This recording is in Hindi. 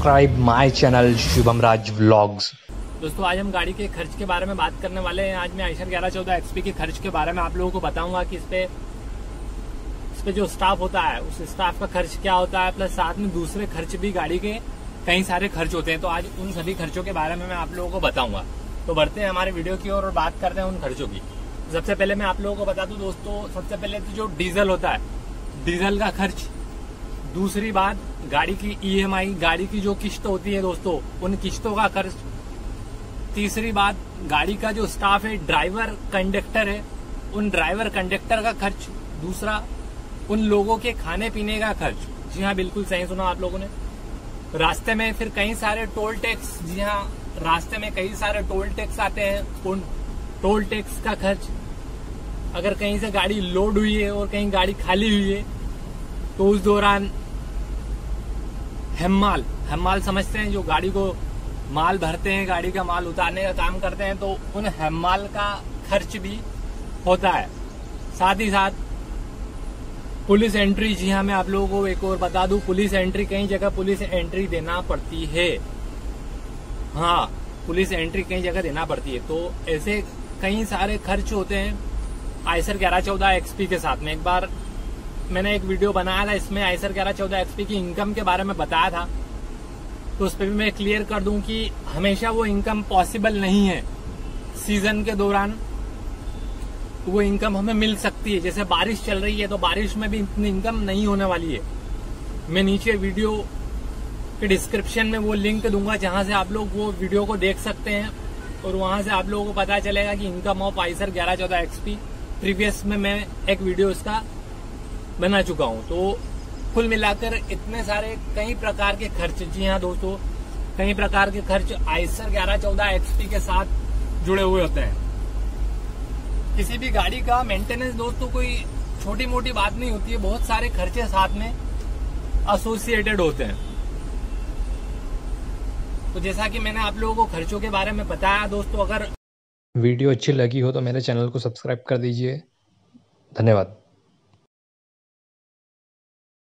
subscribe my channel, Shubham Raj Vlogs. दोस्तों, आज हम गाड़ी के खर्च के बारे में बात करने वाले हैं। आज मैं आयशर ग्यारह चौदह एक्सपी के खर्च के बारे में आप लोगों को बताऊँगा कि इस पे इस पे जो स्टाफ होता है, उस स्टाफ का खर्च क्या होता है प्लस साथ में दूसरे खर्च भी गाड़ी के कई सारे खर्च होते हैं। तो आज उन सभी खर्चों के बारे में मैं आप लोगों को बताऊँगा। तो बढ़ते हैं हमारे वीडियो की ओर और बात करते हैं उन खर्चों की। सबसे पहले मैं आप लोगों को बता दूँ, दोस्तों, सबसे पहले तो जो डीजल होता है, डीजल का खर्च। दूसरी बात गाड़ी की ईएमआई गाड़ी की जो किस्त होती है दोस्तों, उन किस्तों का खर्च। तीसरी बात, गाड़ी का जो स्टाफ है ड्राइवर कंडक्टर है, उन ड्राइवर कंडक्टर का खर्च। दूसरा, उन लोगों के खाने पीने का खर्च। जी हाँ बिल्कुल सही सुना आप लोगों ने। रास्ते में फिर कई सारे टोल टैक्स, जी हाँ रास्ते में कई सारे टोल टैक्स आते हैं, उन टोल टैक्स का खर्च। अगर कहीं से गाड़ी लोड हुई है और कहीं गाड़ी खाली हुई है तो उस दौरान हेम्माल हेम्माल समझते हैं, जो गाड़ी को माल भरते हैं, गाड़ी का माल उतारने का काम करते हैं तो उन हेम्माल का खर्च भी होता है। साथ ही साथ, पुलिस एंट्री, जी हाँ मैं आप लोगों को एक और बता दूँ, पुलिस एंट्री, कई जगह पुलिस एंट्री देना पड़ती है। हाँ पुलिस एंट्री कई जगह देना पड़ती है। तो ऐसे कई सारे खर्च होते हैं, आयसर ग्यारह चौदह एक्सपी के साथ में। एक बार मैंने एक वीडियो बनाया था, इसमें आयसर ग्यारह चौदह एक्सपी की इनकम के बारे में बताया था। तो उस पर भी मैं क्लियर कर दूँ कि हमेशा वो इनकम पॉसिबल नहीं है। सीज़न के दौरान वो इनकम हमें मिल सकती है। जैसे बारिश चल रही है तो बारिश में भी इतनी इनकम नहीं होने वाली है। मैं नीचे वीडियो के डिस्क्रिप्शन में वो लिंक दूँगा, जहाँ से आप लोग वो वीडियो को देख सकते हैं। और वहाँ से आप लोगों को पता चलेगा कि इनकम ऑफ़ आइसर ग्यारह चौदह एक्सपी प्रीवियस में मैं एक वीडियो इसका बना चुका हूँ। तो कुल मिलाकर इतने सारे कई प्रकार के खर्च जी हाँ दोस्तों, कई प्रकार के खर्च आइसर ग्यारह चौदह एक्सपी के साथ जुड़े हुए होते हैं। किसी भी गाड़ी का मेंटेनेंस दोस्तों कोई छोटी मोटी बात नहीं होती है, बहुत सारे खर्चे साथ में एसोसिएटेड होते हैं। तो जैसा कि मैंने आप लोगों को खर्चों के बारे में बताया दोस्तों, अगर वीडियो अच्छी लगी हो तो मेरे चैनल को सब्सक्राइब कर दीजिए। धन्यवाद।